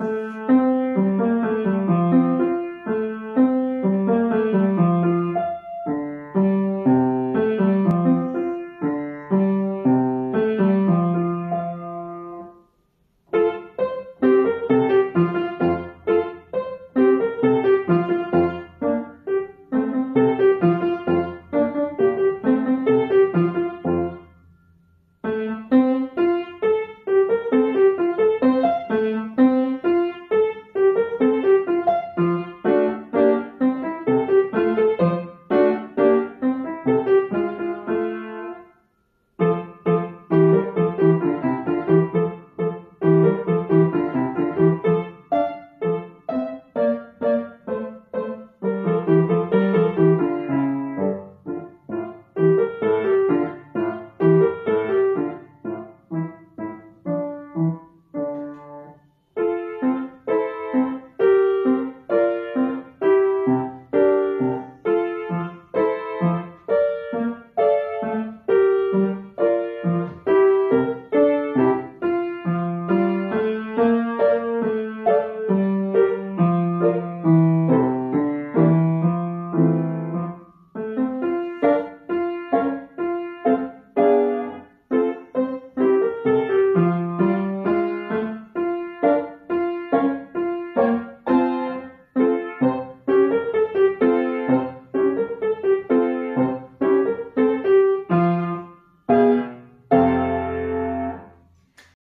Música